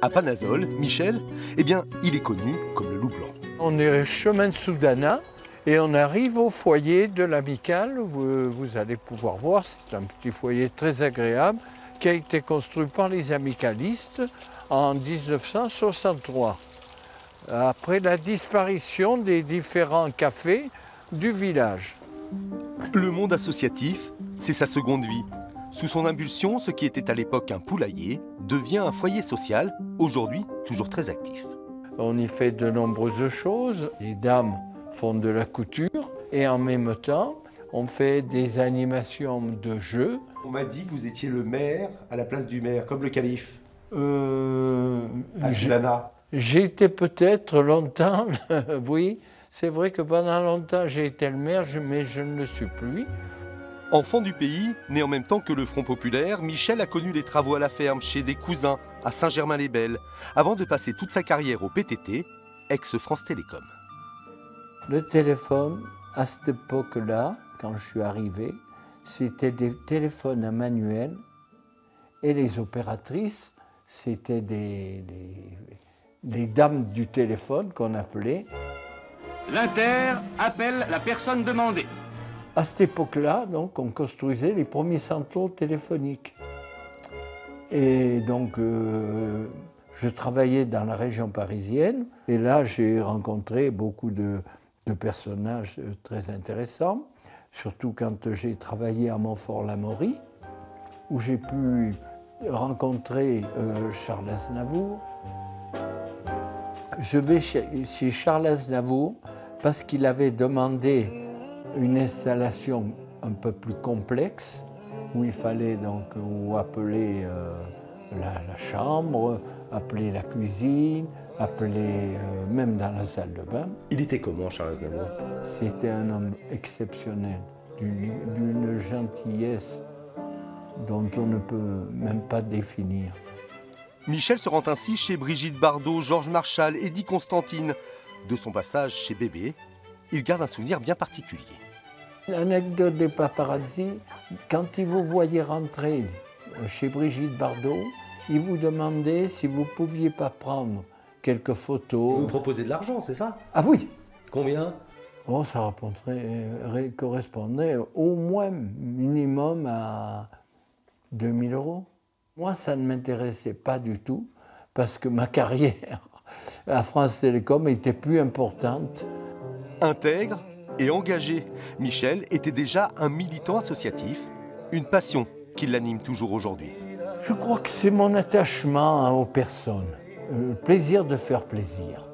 À Panazol, Michel, eh bien, il est connu comme le loup blanc. On est chemin de Soudana et on arrive au foyer de l'Amicale. Vous, vous allez pouvoir voir, c'est un petit foyer très agréable qui a été construit par les amicalistes en 1963, après la disparition des différents cafés du village. Le monde associatif, c'est sa seconde vie. Sous son impulsion, ce qui était à l'époque un poulailler devient un foyer social, aujourd'hui toujours très actif. On y fait de nombreuses choses. Les dames font de la couture et en même temps, on fait des animations de jeux. On m'a dit que vous étiez le maire à la place du maire, comme le calife. Euh, été peut-être longtemps, oui, c'est vrai que pendant longtemps j'ai été le maire, mais je ne le suis plus. Enfant du pays, né en même temps que le Front populaire, Michel a connu les travaux à la ferme chez des cousins à Saint-Germain-les-Belles, avant de passer toute sa carrière au PTT, ex-France Télécom. Le téléphone, à cette époque-là, quand je suis arrivé, c'était des téléphones à manuel et les opératrices, c'était des, des- des dames du téléphone qu'on appelait. L'Inter appelle la personne demandée. À cette époque-là, donc, on construisait les premiers centraux téléphoniques. Et donc, euh, je travaillais dans la région parisienne. Et là, j'ai rencontré beaucoup de, personnages euh, très intéressants, surtout quand j'ai travaillé à Montfort-l'Amaury, où j'ai pu rencontrer euh, Charles Aznavour. Je vais chez Charles Aznavour parce qu'il avait demandé une installation un peu plus complexe où il fallait donc ou appeler euh, la, la chambre, appeler la cuisine, appeler euh, même dans la salle de bain. Il était comment, Charles Aznavour? C'était un homme exceptionnel, d'une d'une gentillesse dont on ne peut même pas définir. Michel se rend ainsi chez Brigitte Bardot, Georges Marchal, Eddie Constantine. De son passage chez Bébé, il garde un souvenir bien particulier. L'anecdote des paparazzi, quand ils vous voyaient rentrer chez Brigitte Bardot, ils vous demandaient si vous pouviez pas prendre quelques photos. proposez de l'argent, c'est ça? Ah oui, Combien? Oh, ça correspondait au moins minimum à 2000 euros. Moi, ça ne m'intéressait pas du tout parce que ma carrière à France Télécom était plus importante. Intègre et engagé, Michel était déjà un militant associatif, une passion qui l'anime toujours aujourd'hui. Je crois que c'est mon attachement aux personnes, le plaisir de faire plaisir.